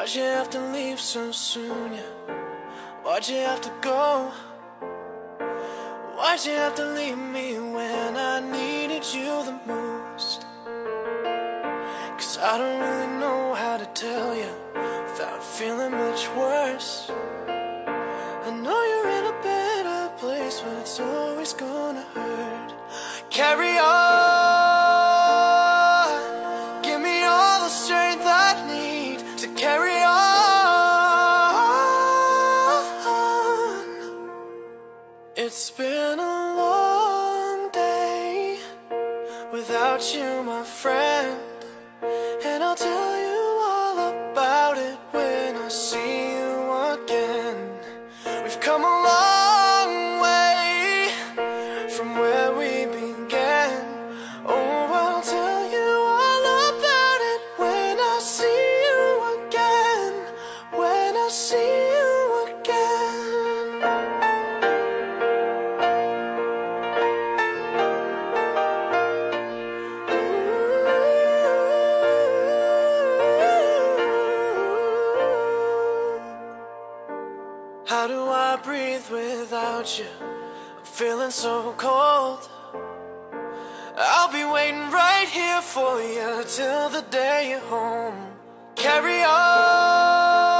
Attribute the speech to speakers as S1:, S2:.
S1: Why'd you have to leave so soon? Why'd you have to go? Why'd you have to leave me when I needed you the most? Cause I don't really know how to tell you without feeling much worse. I know you're in a better place, but it's always gonna hurt. Carry on, It's been a long day without you, my friend. And I'll tell you all about it when I see you How do I breathe without you? I'm feeling so cold. I'll be waiting right here for you till the day you're home. Carry on.